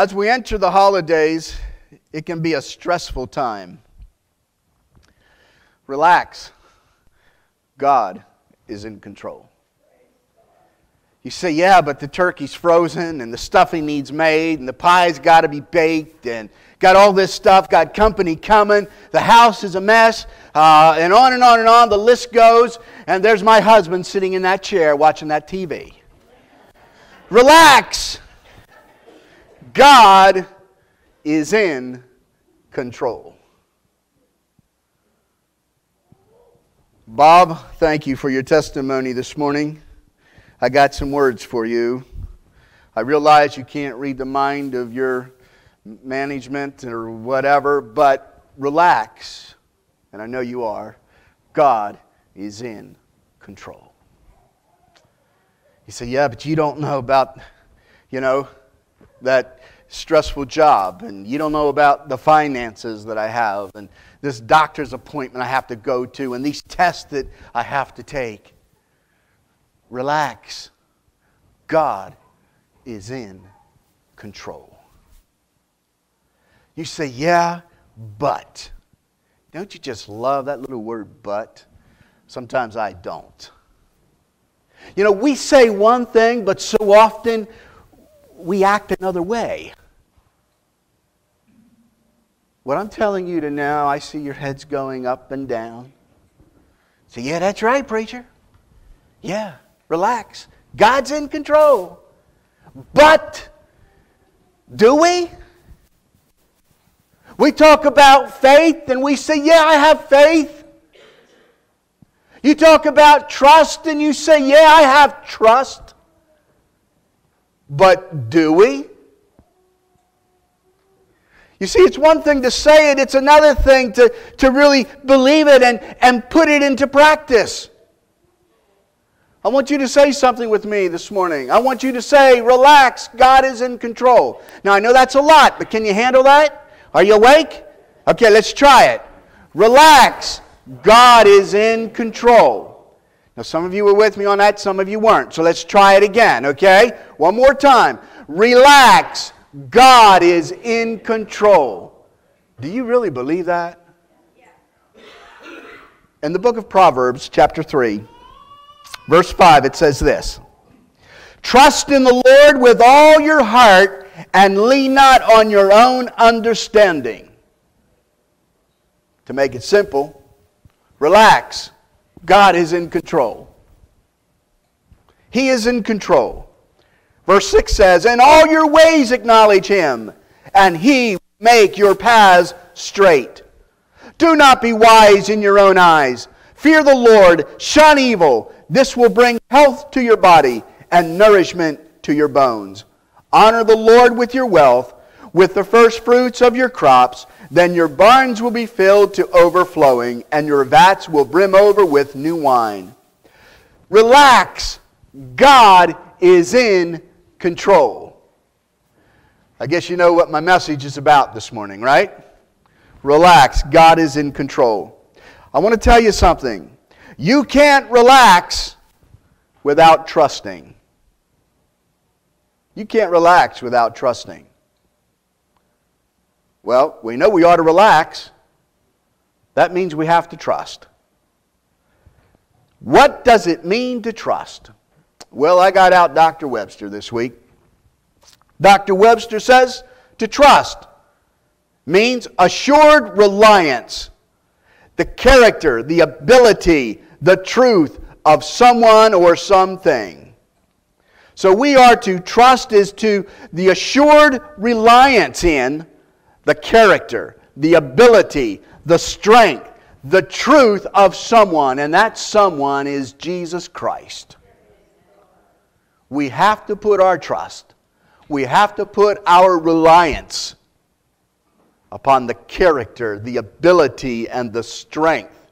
As we enter the holidays, it can be a stressful time. Relax. God is in control. You say, yeah, but the turkey's frozen and the stuffing needs made and the pie's got to be baked and got all this stuff, got company coming, the house is a mess, uh, and on and on and on the list goes. And there's my husband sitting in that chair watching that TV. Relax. God is in control. Bob, thank you for your testimony this morning. I got some words for you. I realize you can't read the mind of your management or whatever, but relax. And I know you are. God is in control. You say, yeah, but you don't know about, you know, that stressful job, and you don't know about the finances that I have, and this doctor's appointment I have to go to, and these tests that I have to take. Relax. God is in control. You say, yeah, but. Don't you just love that little word, but? Sometimes I don't. You know, we say one thing, but so often we act another way. What I'm telling you to now, I see your heads going up and down. Say, yeah, that's right, preacher. Yeah. Relax. God's in control. But do we? We talk about faith and we say, Yeah, I have faith. You talk about trust and you say, Yeah, I have trust. But do we? You see, it's one thing to say it, it's another thing to, to really believe it and, and put it into practice. I want you to say something with me this morning. I want you to say, relax, God is in control. Now, I know that's a lot, but can you handle that? Are you awake? Okay, let's try it. Relax, God is in control. Now, some of you were with me on that, some of you weren't. So let's try it again, okay? One more time. Relax, God is in control. Do you really believe that? In the book of Proverbs, chapter 3, Verse 5, it says this Trust in the Lord with all your heart and lean not on your own understanding. To make it simple, relax. God is in control. He is in control. Verse 6 says, In all your ways acknowledge him, and he make your paths straight. Do not be wise in your own eyes. Fear the Lord, shun evil. This will bring health to your body and nourishment to your bones. Honor the Lord with your wealth, with the first fruits of your crops. Then your barns will be filled to overflowing, and your vats will brim over with new wine. Relax. God is in control. I guess you know what my message is about this morning, right? Relax. God is in control. I want to tell you something. You can't relax without trusting. You can't relax without trusting. Well, we know we ought to relax. That means we have to trust. What does it mean to trust? Well, I got out Dr. Webster this week. Dr. Webster says to trust means assured reliance, the character, the ability, the truth of someone or something. So we are to trust is to the assured reliance in the character, the ability, the strength, the truth of someone, and that someone is Jesus Christ. We have to put our trust, we have to put our reliance upon the character, the ability, and the strength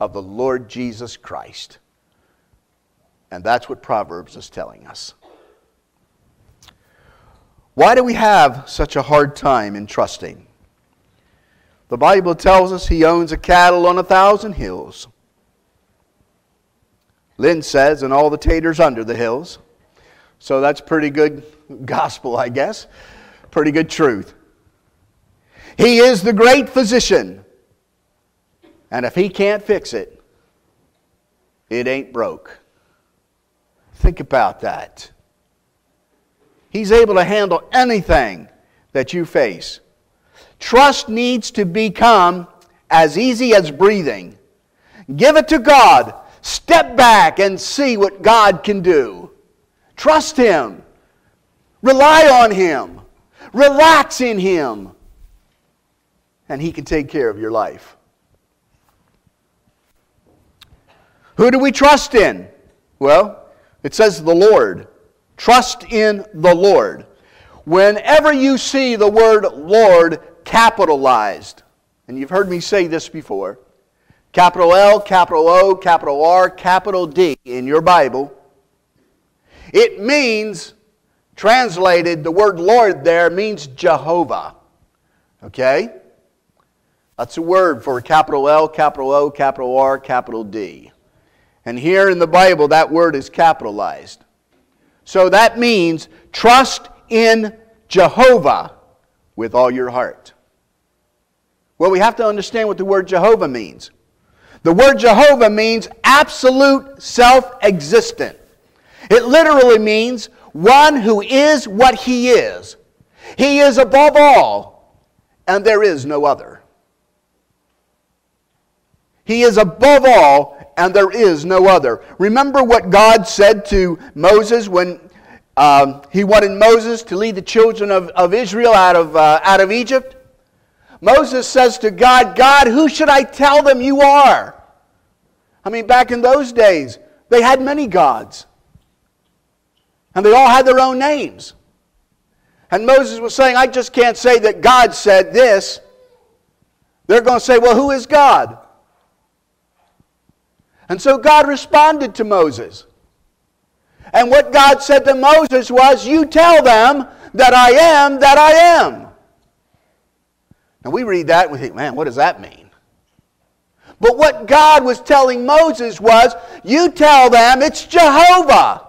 of the Lord Jesus Christ. And that's what Proverbs is telling us. Why do we have such a hard time in trusting? The Bible tells us he owns a cattle on a thousand hills. Lynn says, and all the taters under the hills. So that's pretty good gospel, I guess. Pretty good truth. He is the great physician. And if he can't fix it, it ain't broke. Think about that. He's able to handle anything that you face. Trust needs to become as easy as breathing. Give it to God. Step back and see what God can do. Trust Him. Rely on Him. Relax in Him. And He can take care of your life. Who do we trust in? Well, it says the Lord. Trust in the Lord. Whenever you see the word Lord capitalized, and you've heard me say this before capital L, capital O, capital R, capital D in your Bible, it means, translated, the word Lord there means Jehovah. Okay? That's a word for capital L, capital O, capital R, capital D. And here in the Bible, that word is capitalized. So that means trust in Jehovah with all your heart. Well, we have to understand what the word Jehovah means. The word Jehovah means absolute self existent. It literally means one who is what he is. He is above all, and there is no other. He is above all, and there is no other. Remember what God said to Moses when um, he wanted Moses to lead the children of, of Israel out of, uh, out of Egypt? Moses says to God, God, who should I tell them you are? I mean, back in those days, they had many gods. And they all had their own names. And Moses was saying, I just can't say that God said this. They're going to say, well, who is God? And so God responded to Moses. And what God said to Moses was, You tell them that I am that I am. Now we read that and we think, Man, what does that mean? But what God was telling Moses was, You tell them it's Jehovah.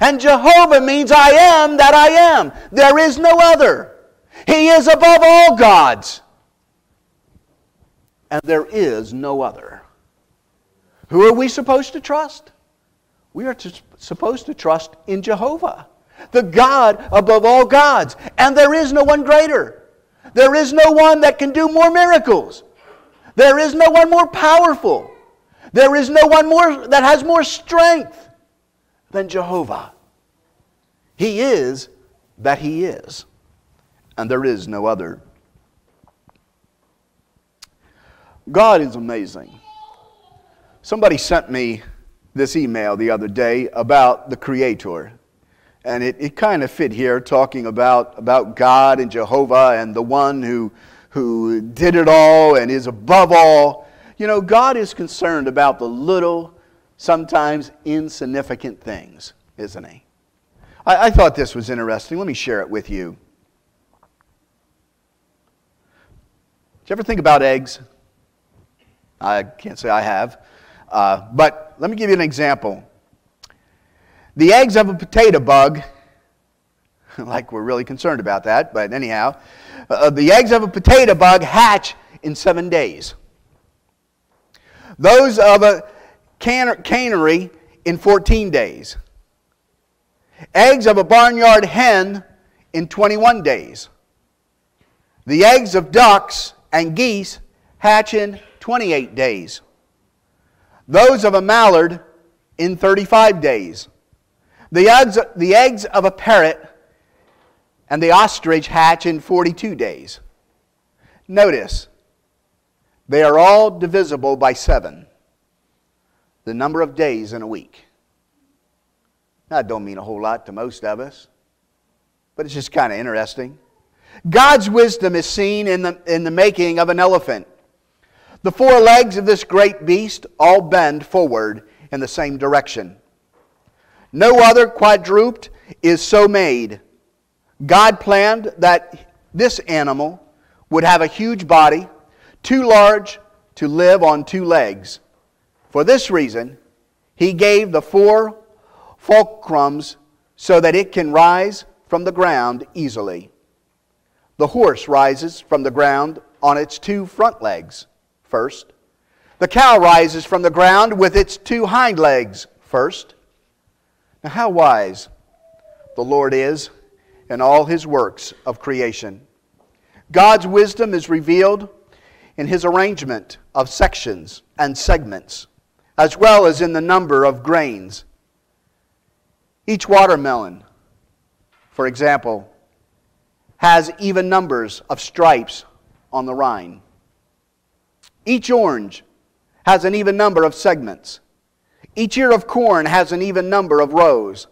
And Jehovah means I am that I am. There is no other. He is above all gods. And there is no other. Who are we supposed to trust? We are to, supposed to trust in Jehovah, the God above all gods. And there is no one greater. There is no one that can do more miracles. There is no one more powerful. There is no one more that has more strength than Jehovah. He is that He is, and there is no other. God is amazing. Somebody sent me this email the other day about the Creator. And it, it kind of fit here, talking about, about God and Jehovah and the one who, who did it all and is above all. You know, God is concerned about the little, sometimes insignificant things, isn't He? I, I thought this was interesting. Let me share it with you. Did you ever think about eggs? I can't say I have. Uh, but let me give you an example. The eggs of a potato bug, like we're really concerned about that, but anyhow, uh, the eggs of a potato bug hatch in seven days. Those of a can- cannery in 14 days. Eggs of a barnyard hen in 21 days. The eggs of ducks and geese hatch in 28 days those of a mallard in 35 days, the eggs, the eggs of a parrot and the ostrich hatch in 42 days. Notice, they are all divisible by seven, the number of days in a week. That don't mean a whole lot to most of us, but it's just kind of interesting. God's wisdom is seen in the, in the making of an elephant. The four legs of this great beast all bend forward in the same direction. No other quadruped is so made. God planned that this animal would have a huge body, too large to live on two legs. For this reason, he gave the four fulcrums so that it can rise from the ground easily. The horse rises from the ground on its two front legs first. The cow rises from the ground with its two hind legs first. Now, how wise the Lord is in all his works of creation. God's wisdom is revealed in his arrangement of sections and segments, as well as in the number of grains. Each watermelon, for example, has even numbers of stripes on the rind. Each orange has an even number of segments. Each ear of corn has an even number of rows.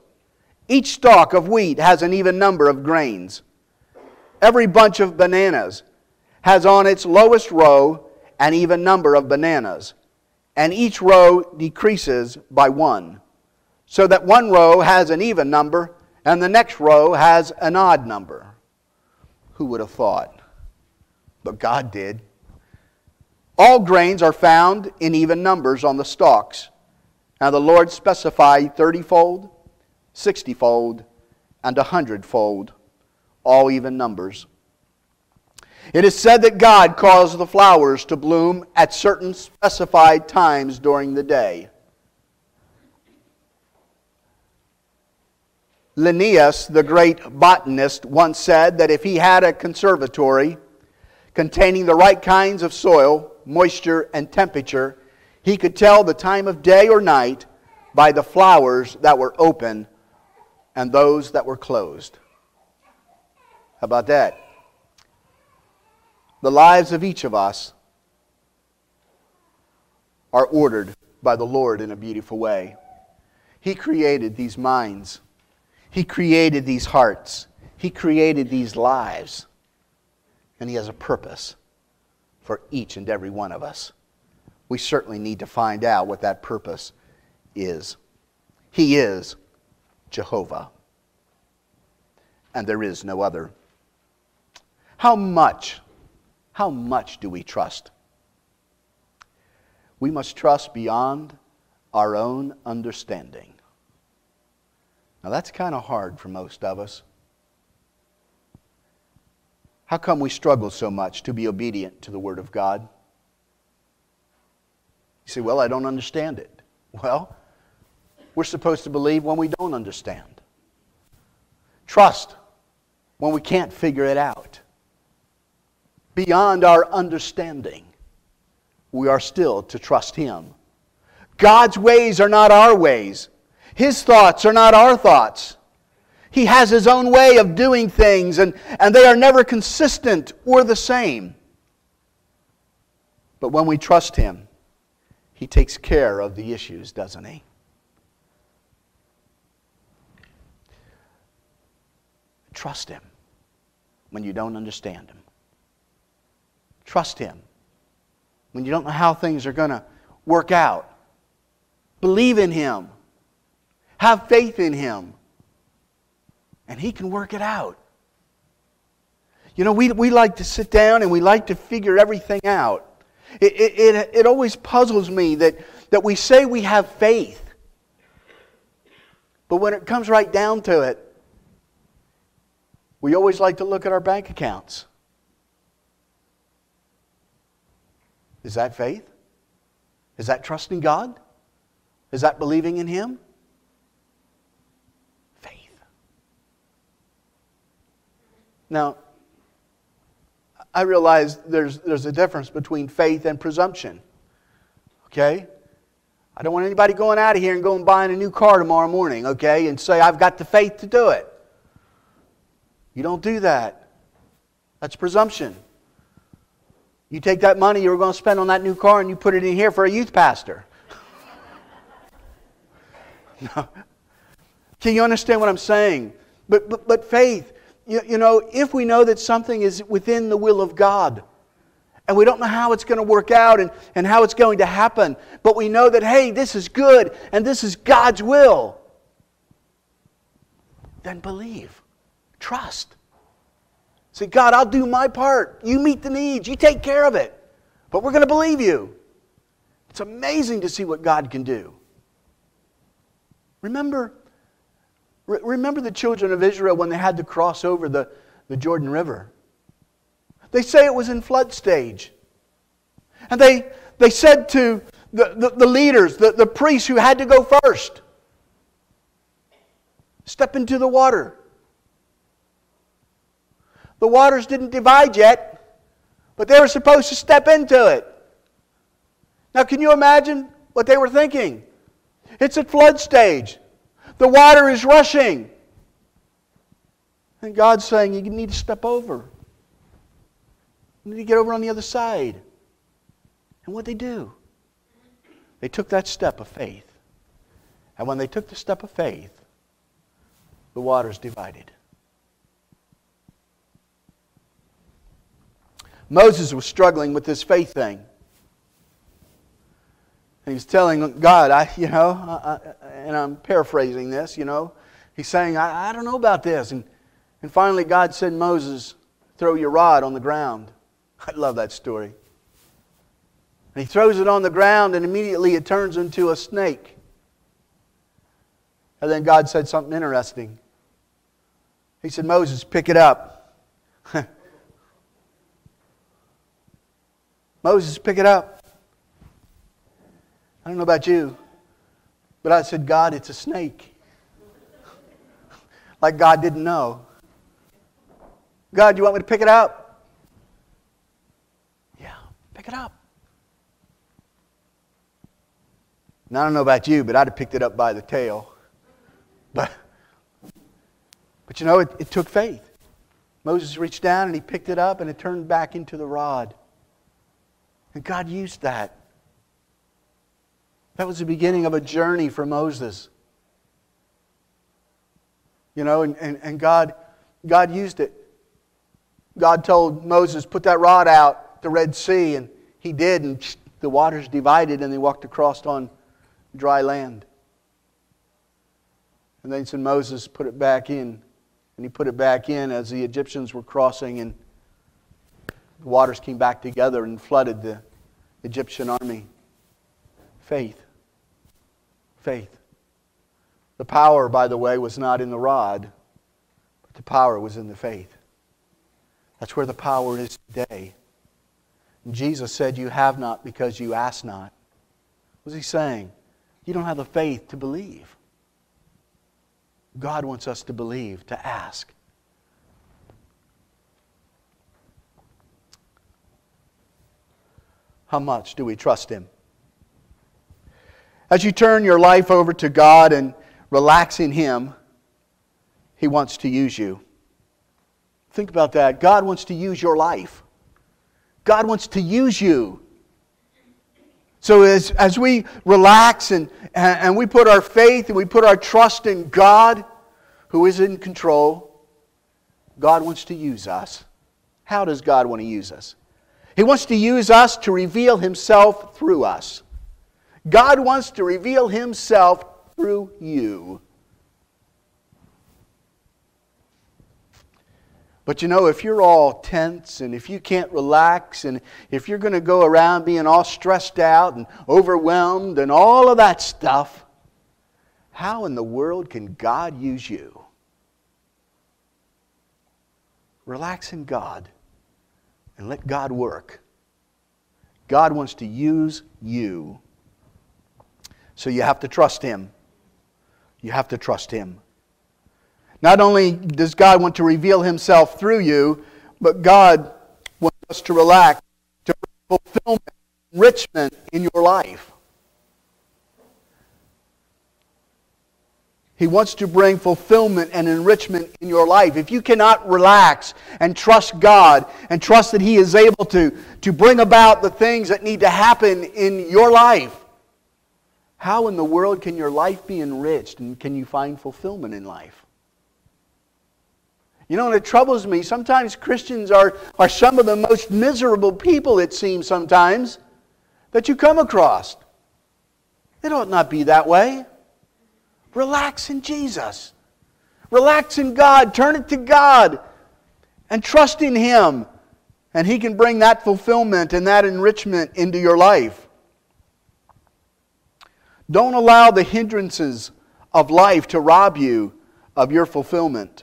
Each stalk of wheat has an even number of grains. Every bunch of bananas has on its lowest row an even number of bananas, and each row decreases by one, so that one row has an even number and the next row has an odd number. Who would have thought? But God did. All grains are found in even numbers on the stalks. Now the Lord specified thirtyfold, sixtyfold, and a hundredfold, all even numbers. It is said that God caused the flowers to bloom at certain specified times during the day. Linnaeus, the great botanist, once said that if he had a conservatory containing the right kinds of soil, moisture, and temperature, he could tell the time of day or night by the flowers that were open and those that were closed. How about that? The lives of each of us are ordered by the Lord in a beautiful way. He created these minds he created these hearts, He created these lives, and He has a purpose for each and every one of us. We certainly need to find out what that purpose is. He is Jehovah, and there is no other. How much, how much do we trust? We must trust beyond our own understanding. Now, that's kind of hard for most of us. How come we struggle so much to be obedient to the Word of God? You say, Well, I don't understand it. Well, we're supposed to believe when we don't understand, trust when we can't figure it out. Beyond our understanding, we are still to trust Him. God's ways are not our ways. His thoughts are not our thoughts. He has his own way of doing things, and, and they are never consistent or the same. But when we trust him, he takes care of the issues, doesn't he? Trust him when you don't understand him. Trust him when you don't know how things are going to work out. Believe in him have faith in Him, and He can work it out. You know, we, we like to sit down and we like to figure everything out. It, it, it, it always puzzles me that, that we say we have faith, but when it comes right down to it, we always like to look at our bank accounts. Is that faith? Is that trusting God? Is that believing in Him? Faith. Now, I realize there's, there's a difference between faith and presumption. Okay? I don't want anybody going out of here and going buying a new car tomorrow morning, okay, and say, I've got the faith to do it. You don't do that. That's presumption. You take that money you were going to spend on that new car and you put it in here for a youth pastor. Can you understand what I'm saying? But, but, but faith, you, you know, if we know that something is within the will of God, and we don't know how it's going to work out and, and how it's going to happen, but we know that, hey, this is good and this is God's will, then believe, trust. Say, God, I'll do my part. You meet the needs, you take care of it, but we're going to believe you. It's amazing to see what God can do. Remember Re- remember the children of Israel when they had to cross over the, the Jordan River? They say it was in flood stage. And they, they said to the, the, the leaders, the, the priests who had to go first, step into the water. The waters didn't divide yet, but they were supposed to step into it. Now, can you imagine what they were thinking? It's at flood stage. The water is rushing. And God's saying, You need to step over. You need to get over on the other side. And what they do? They took that step of faith. And when they took the step of faith, the waters divided. Moses was struggling with this faith thing. And he's telling God, I, you know, I, I, and I'm paraphrasing this, you know, he's saying, I, I don't know about this. And, and finally, God said, Moses, throw your rod on the ground. I love that story. And he throws it on the ground, and immediately it turns into a snake. And then God said something interesting. He said, Moses, pick it up. Moses, pick it up. I don't know about you, but I said, God, it's a snake. like God didn't know. God, you want me to pick it up? Yeah, pick it up. Now, I don't know about you, but I'd have picked it up by the tail. But, but you know, it, it took faith. Moses reached down and he picked it up and it turned back into the rod. And God used that that was the beginning of a journey for Moses. You know, and, and, and God, God used it. God told Moses, put that rod out, the Red Sea, and he did, and the waters divided, and they walked across on dry land. And then said, Moses, put it back in. And he put it back in as the Egyptians were crossing, and the waters came back together and flooded the Egyptian army. Faith faith. The power, by the way, was not in the rod, but the power was in the faith. That's where the power is today. And Jesus said, You have not because you ask not. What was he saying? You don't have the faith to believe. God wants us to believe, to ask. How much do we trust Him? As you turn your life over to God and relax in Him, He wants to use you. Think about that. God wants to use your life. God wants to use you. So as, as we relax and, and we put our faith and we put our trust in God, who is in control, God wants to use us. How does God want to use us? He wants to use us to reveal Himself through us. God wants to reveal Himself through you. But you know, if you're all tense and if you can't relax and if you're going to go around being all stressed out and overwhelmed and all of that stuff, how in the world can God use you? Relax in God and let God work. God wants to use you. So you have to trust Him. You have to trust Him. Not only does God want to reveal Himself through you, but God wants us to relax, to fulfillment, enrichment in your life. He wants to bring fulfillment and enrichment in your life. If you cannot relax and trust God and trust that He is able to, to bring about the things that need to happen in your life, how in the world can your life be enriched and can you find fulfillment in life? You know, and it troubles me. Sometimes Christians are, are some of the most miserable people, it seems sometimes, that you come across. It ought not be that way. Relax in Jesus. Relax in God. Turn it to God and trust in Him. And He can bring that fulfillment and that enrichment into your life. Don't allow the hindrances of life to rob you of your fulfillment.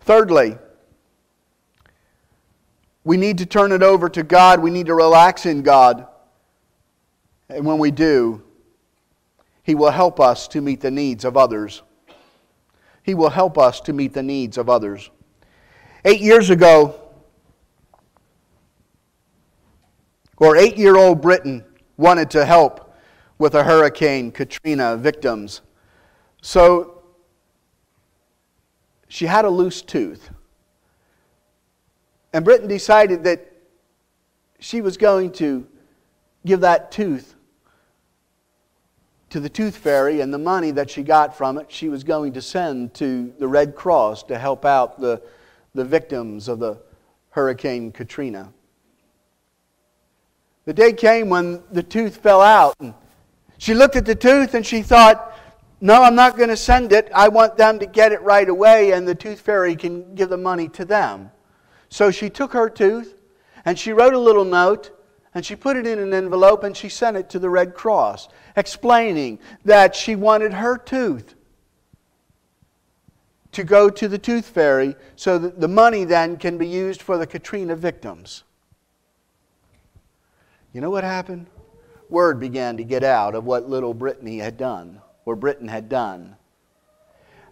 Thirdly, we need to turn it over to God. We need to relax in God. And when we do, He will help us to meet the needs of others. He will help us to meet the needs of others. Eight years ago, or eight year old Britain wanted to help with a Hurricane Katrina victims. So she had a loose tooth. And Britain decided that she was going to give that tooth to the tooth fairy, and the money that she got from it, she was going to send to the Red Cross to help out the, the victims of the Hurricane Katrina. The day came when the tooth fell out. And she looked at the tooth and she thought, No, I'm not going to send it. I want them to get it right away, and the tooth fairy can give the money to them. So she took her tooth and she wrote a little note and she put it in an envelope and she sent it to the Red Cross, explaining that she wanted her tooth to go to the tooth fairy so that the money then can be used for the Katrina victims. You know what happened? Word began to get out of what little Brittany had done, or Britain had done.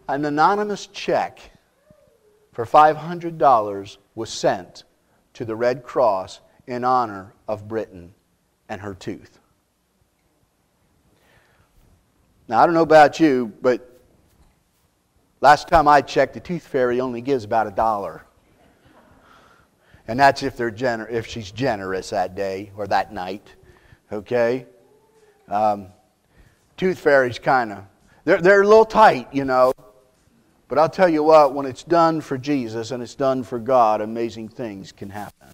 An anonymous check for $500 was sent to the Red Cross in honor of Britain and her tooth. Now, I don't know about you, but last time I checked, the tooth fairy only gives about a dollar. And that's if, they're gener- if she's generous that day or that night. Okay? Um, tooth fairies kind of, they're, they're a little tight, you know. But I'll tell you what, when it's done for Jesus and it's done for God, amazing things can happen.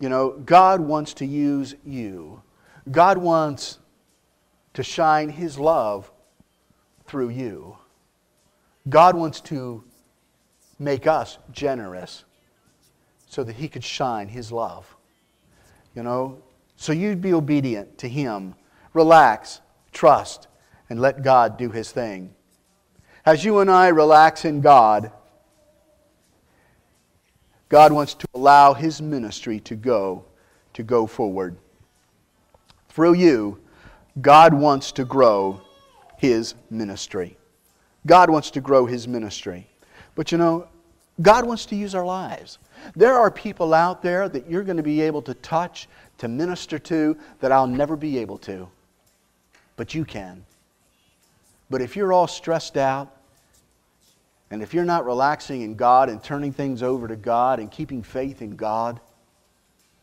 You know, God wants to use you. God wants to shine His love through you. God wants to make us generous so that He could shine His love. You know, so you'd be obedient to Him. Relax, trust, and let God do His thing. As you and I relax in God, God wants to allow His ministry to go, to go forward. Through you, God wants to grow His ministry. God wants to grow His ministry. But you know, God wants to use our lives. There are people out there that you're going to be able to touch, to minister to, that I'll never be able to. But you can. But if you're all stressed out, and if you're not relaxing in God and turning things over to God and keeping faith in God,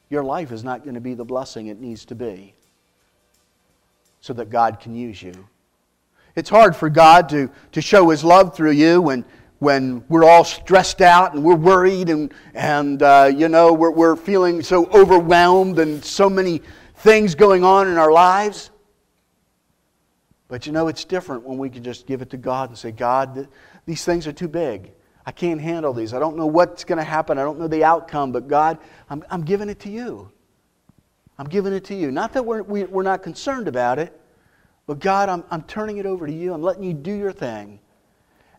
your life is not going to be the blessing it needs to be so that God can use you. It's hard for God to, to show His love through you when, when we're all stressed out and we're worried and, and uh, you know, we're, we're feeling so overwhelmed and so many things going on in our lives. But you know, it's different when we can just give it to God and say, God, these things are too big. I can't handle these. I don't know what's going to happen. I don't know the outcome, but God, I'm, I'm giving it to you. I'm giving it to you. Not that we're, we, are we are not concerned about it, but God, I'm, I'm turning it over to you. I'm letting you do your thing.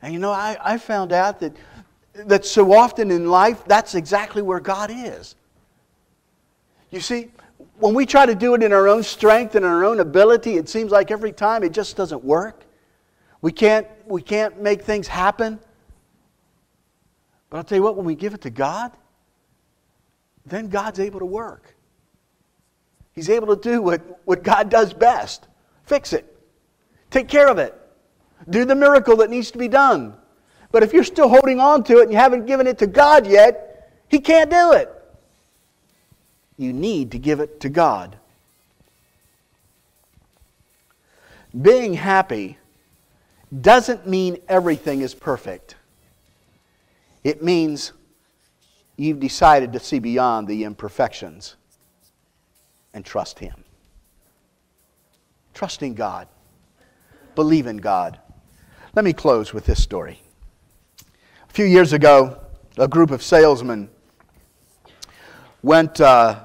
And you know, I, I found out that, that so often in life, that's exactly where God is. You see, when we try to do it in our own strength and our own ability, it seems like every time it just doesn't work. We can't, we can't make things happen. But I'll tell you what, when we give it to God, then God's able to work. He's able to do what, what God does best fix it, take care of it, do the miracle that needs to be done. But if you're still holding on to it and you haven't given it to God yet, He can't do it. You need to give it to God. Being happy doesn't mean everything is perfect. It means you've decided to see beyond the imperfections and trust Him. Trust in God. Believe in God. Let me close with this story. A few years ago, a group of salesmen went uh,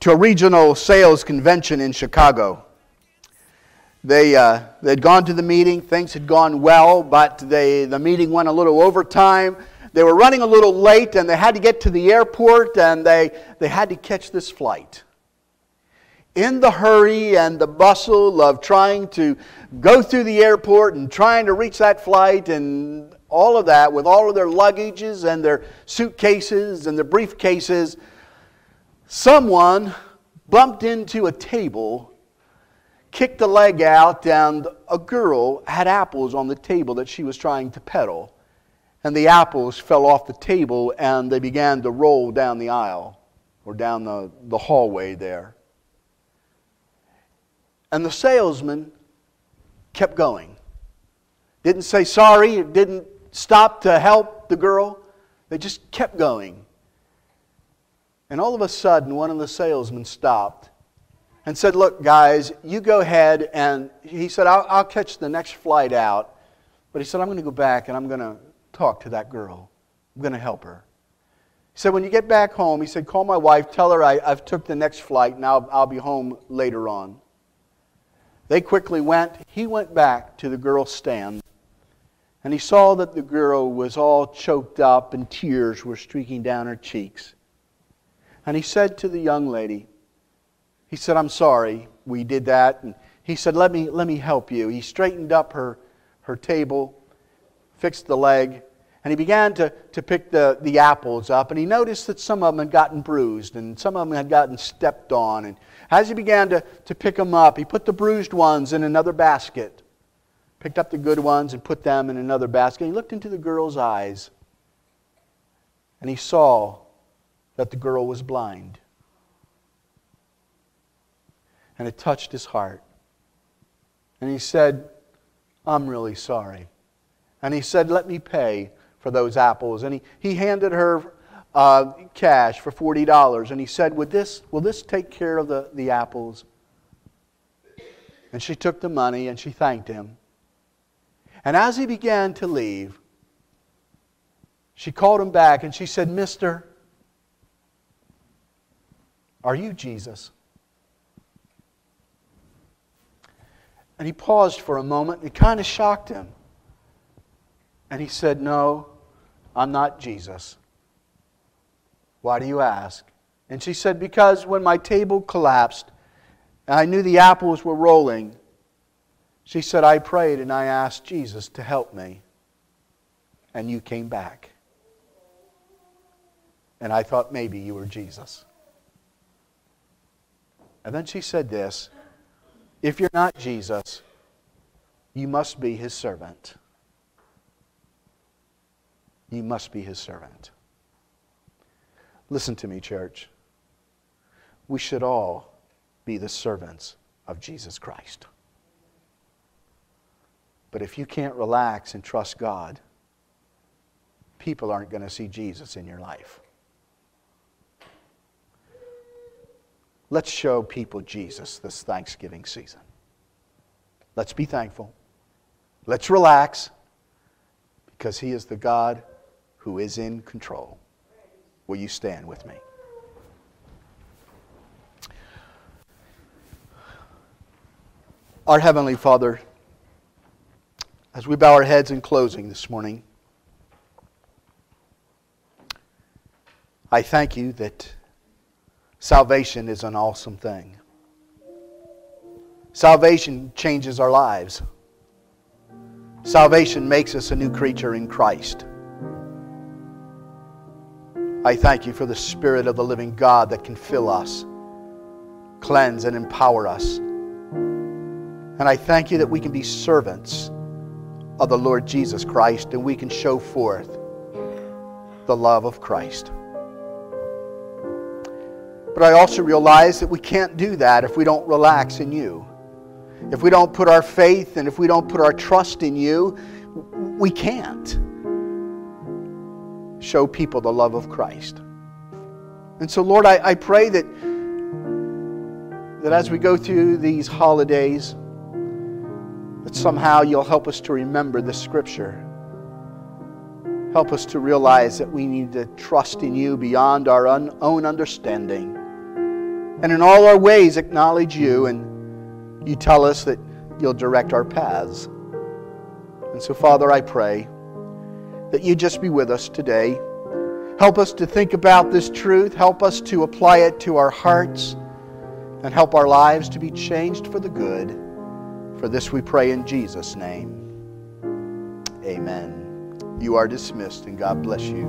to a regional sales convention in Chicago. They, uh, they'd gone to the meeting. Things had gone well, but they, the meeting went a little overtime. They were running a little late, and they had to get to the airport, and they, they had to catch this flight. In the hurry and the bustle of trying to go through the airport and trying to reach that flight and all of that, with all of their luggages and their suitcases and their briefcases, someone bumped into a table, kicked a leg out, and a girl had apples on the table that she was trying to peddle. And the apples fell off the table and they began to roll down the aisle or down the, the hallway there. And the salesman kept going. Didn't say sorry, didn't stop to help the girl. They just kept going. And all of a sudden, one of the salesmen stopped and said, Look, guys, you go ahead. And he said, I'll, I'll catch the next flight out. But he said, I'm going to go back and I'm going to talk to that girl. I'm going to help her. He said, When you get back home, he said, Call my wife, tell her I, have took the next flight and I'll, I'll be home later on. They quickly went. He went back to the girl's stand. And he saw that the girl was all choked up and tears were streaking down her cheeks. And he said to the young lady, he said, I'm sorry we did that. And he said, let me, let me help you. He straightened up her, her table, fixed the leg, and he began to, to pick the, the apples up. And he noticed that some of them had gotten bruised and some of them had gotten stepped on. And as he began to, to pick them up, he put the bruised ones in another basket, picked up the good ones and put them in another basket. He looked into the girl's eyes and he saw that the girl was blind. And it touched his heart. And he said, I'm really sorry. And he said, Let me pay for those apples. And he, he handed her uh, cash for $40. And he said, Would this, Will this take care of the, the apples? And she took the money and she thanked him. And as he began to leave, she called him back and she said, Mister, are you Jesus? And he paused for a moment. It kind of shocked him. And he said, No, I'm not Jesus. Why do you ask? And she said, Because when my table collapsed and I knew the apples were rolling, she said, I prayed and I asked Jesus to help me. And you came back. And I thought maybe you were Jesus. And then she said this If you're not Jesus, you must be his servant. You must be his servant. Listen to me, church. We should all be the servants of Jesus Christ. But if you can't relax and trust God, people aren't going to see Jesus in your life. Let's show people Jesus this Thanksgiving season. Let's be thankful. Let's relax because He is the God who is in control. Will you stand with me? Our Heavenly Father, as we bow our heads in closing this morning, I thank you that salvation is an awesome thing. Salvation changes our lives. Salvation makes us a new creature in Christ. I thank you for the Spirit of the living God that can fill us, cleanse, and empower us. And I thank you that we can be servants of the Lord Jesus Christ and we can show forth the love of Christ. But I also realize that we can't do that if we don't relax in you. If we don't put our faith and if we don't put our trust in you, we can't show people the love of Christ. And so, Lord, I, I pray that, that as we go through these holidays, that somehow you'll help us to remember the scripture. Help us to realize that we need to trust in you beyond our own understanding. And in all our ways, acknowledge you. And you tell us that you'll direct our paths. And so, Father, I pray that you just be with us today. Help us to think about this truth. Help us to apply it to our hearts. And help our lives to be changed for the good. For this we pray in Jesus' name. Amen. You are dismissed, and God bless you.